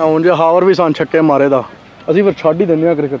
ਉਂਝ ਹਾਵਰ ਵੀ ਸਾਨ ਛੱਕੇ ਮਾਰੇ ਦਾ ਅਸੀਂ ਫਿਰ ਛੱਡ ਹੀ ਦਿੰਦੇ ਆ cricket.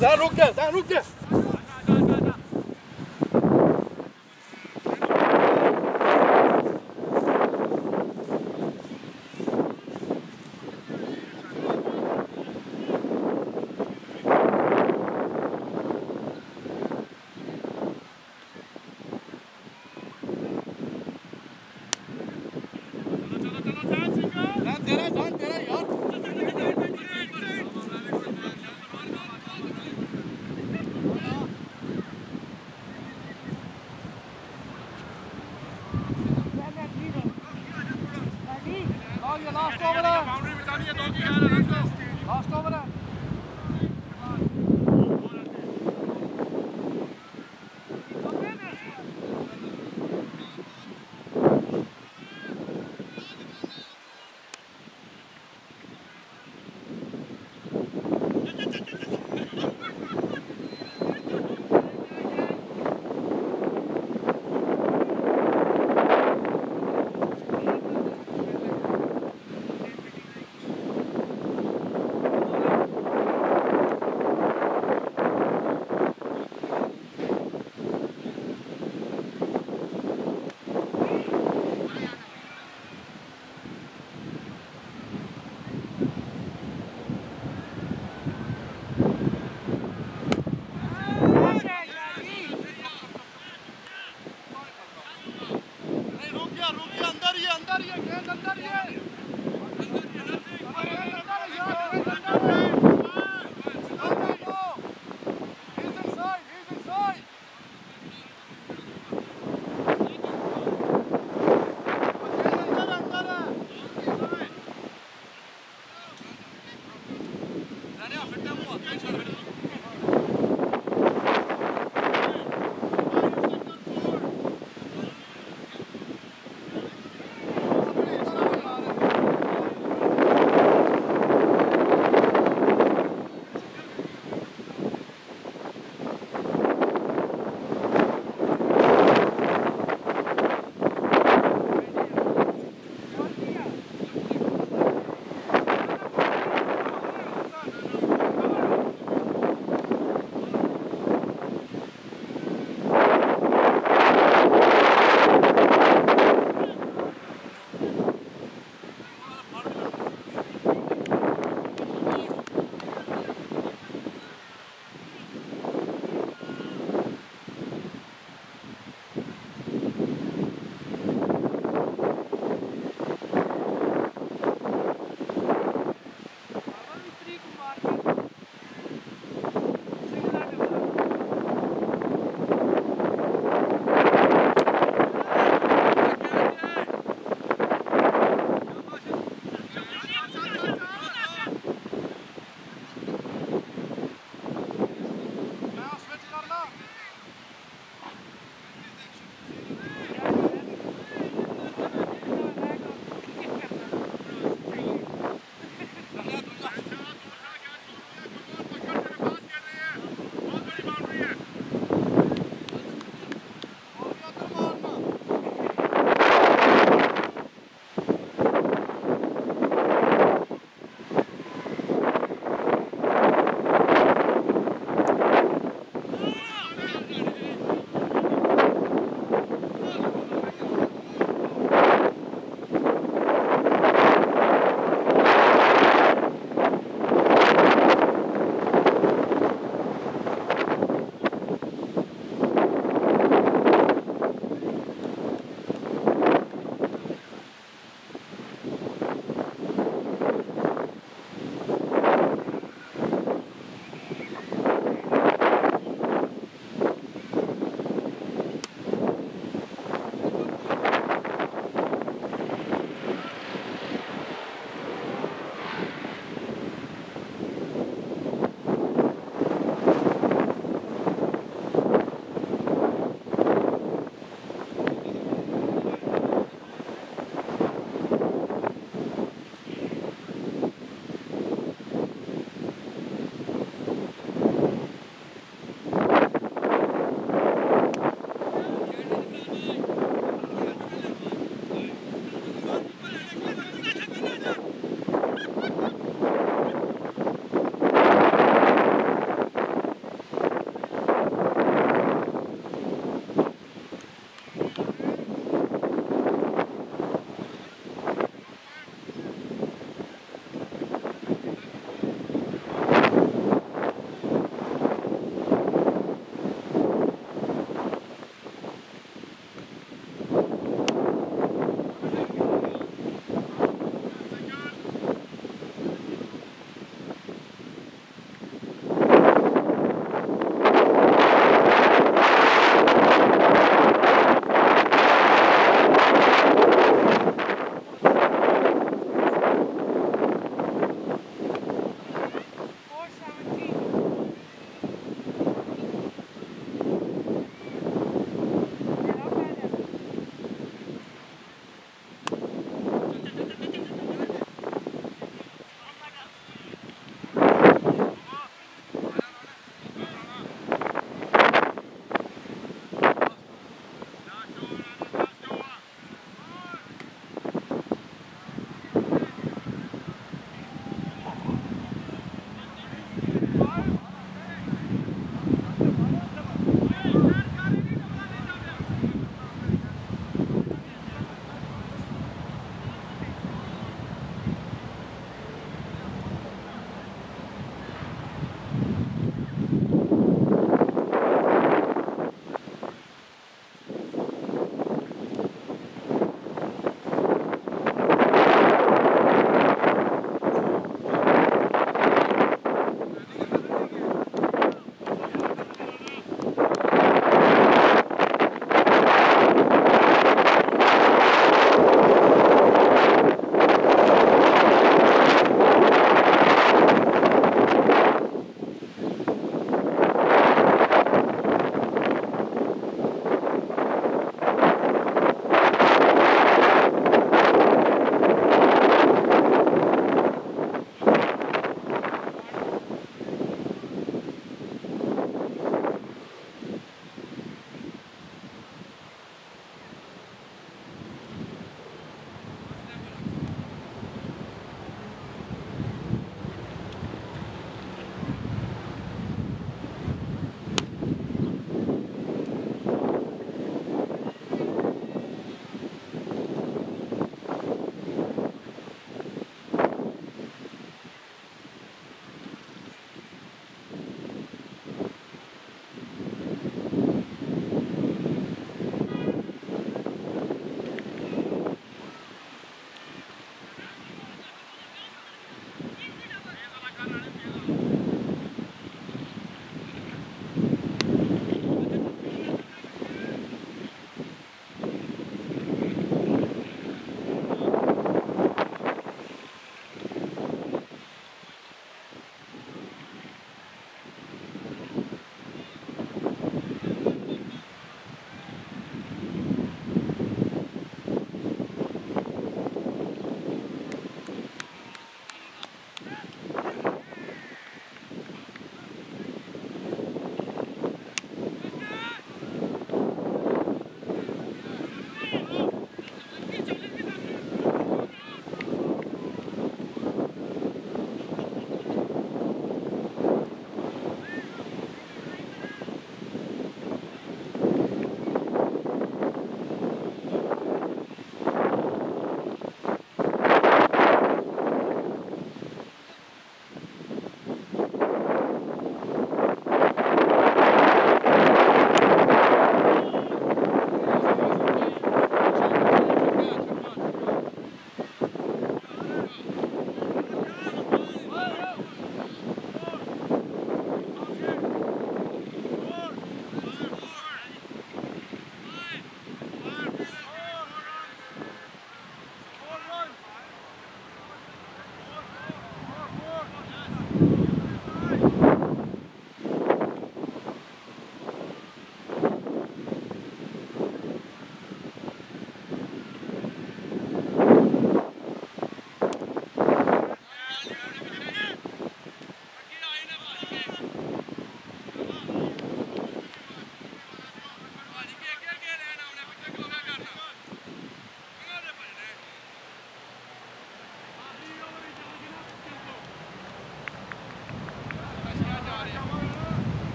Tá, Rukde, tá, Rukde.